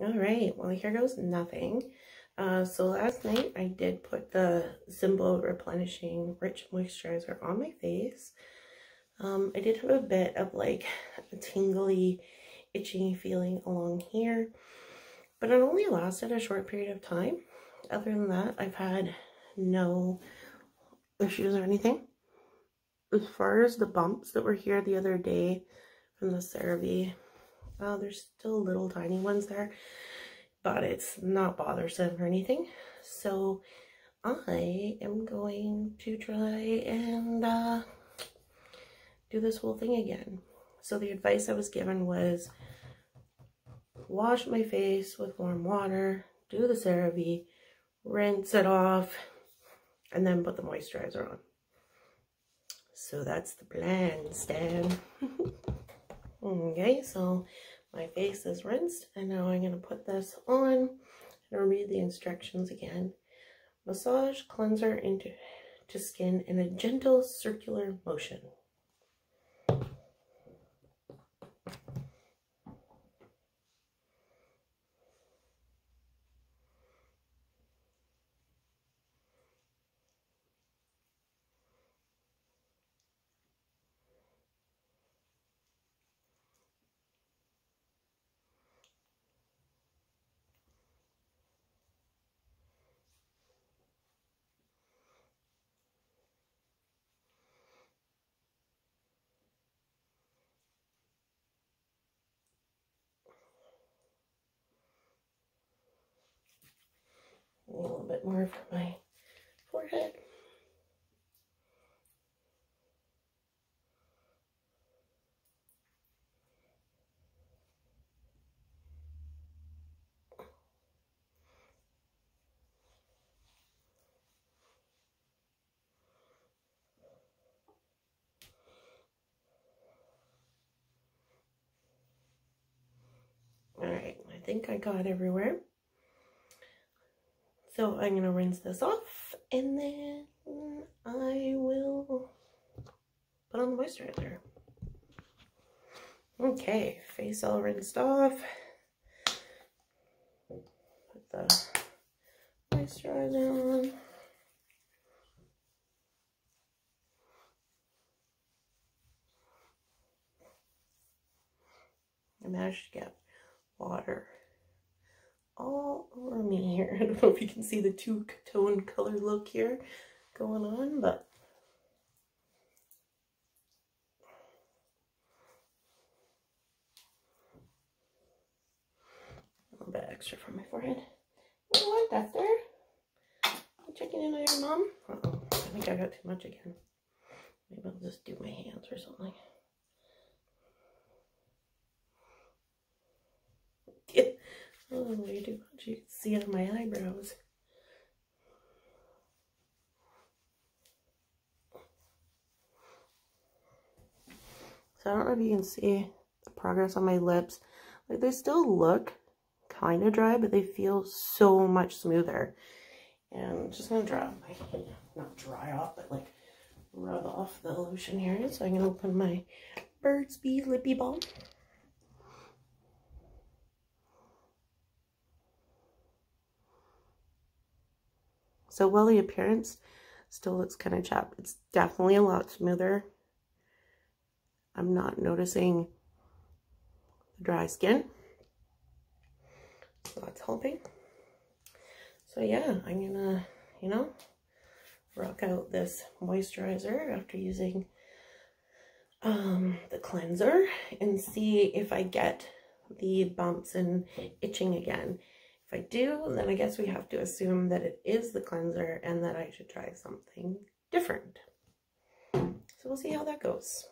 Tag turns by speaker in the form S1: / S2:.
S1: All right, well, here goes nothing. Uh, so last night I did put the Simple Replenishing Rich Moisturizer on my face. Um, I did have a bit of like a tingly, itchy feeling along here, but it only lasted a short period of time. Other than that, I've had no issues or anything. As far as the bumps that were here the other day from the CeraVe, uh, there's still little tiny ones there, but it's not bothersome or anything. So I am going to try and uh, do this whole thing again. So the advice I was given was wash my face with warm water, do the CeraVe, rinse it off, and then put the moisturizer on. So that's the plan, Stan. okay, so my face is rinsed and now I'm going to put this on and read the instructions again. Massage cleanser into to skin in a gentle circular motion. a little bit more for my forehead. All right, I think I got everywhere. So I'm going to rinse this off and then I will put on the moisturizer. Okay, face all rinsed off. Put the moisturizer on. I managed to get water all over me here. I don't know if you can see the two-tone color look here going on, but a little bit extra from my forehead. You know what? That's there. I'm checking in on your mom. Uh oh I think I got too much again. Maybe I'll just do my hands or something. Oh, way too much. You can see on my eyebrows. So I don't know if you can see the progress on my lips. Like they still look kind of dry, but they feel so much smoother. And I'm just gonna dry my, not dry off, but like rub off the lotion here. So I'm gonna open my Burt's Bees Lippy Balm. So while the appearance still looks kind of chapped, it's definitely a lot smoother. I'm not noticing the dry skin. So that's helping. So yeah, I'm gonna, you know, rock out this moisturizer after using um, the cleanser and see if I get the bumps and itching again. If I do, then I guess we have to assume that it is the cleanser and that I should try something different. So we'll see how that goes.